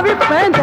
भी पैंत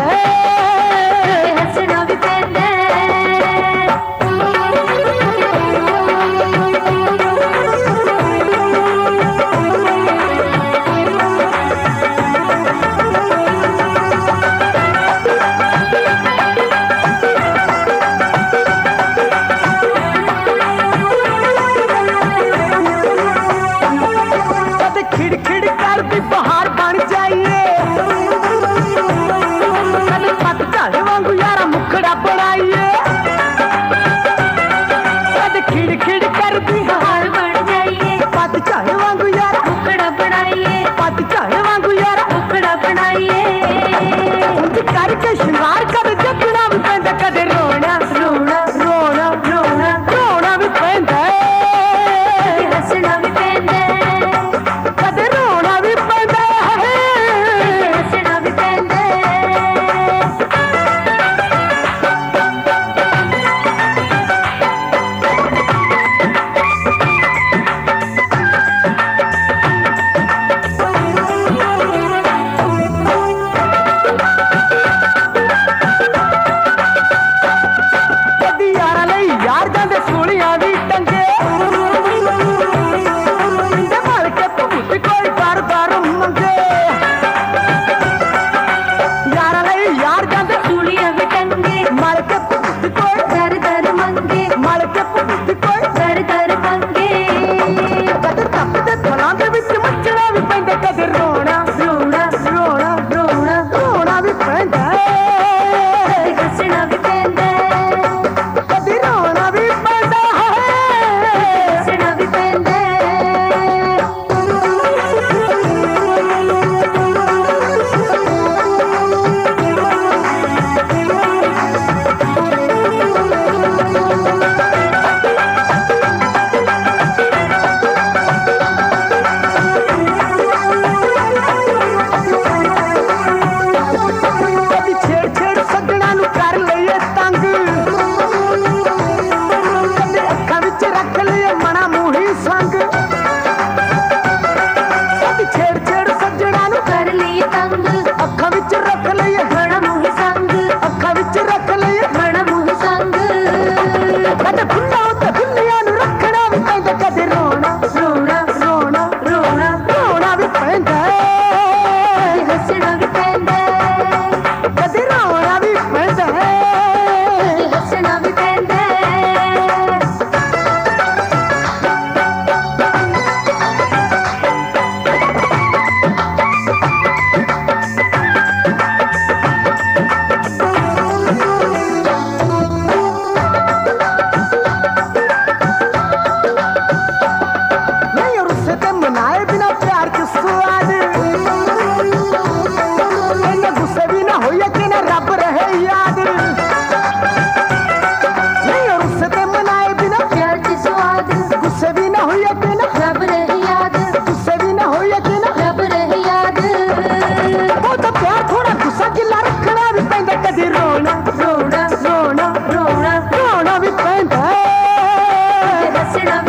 Sit up.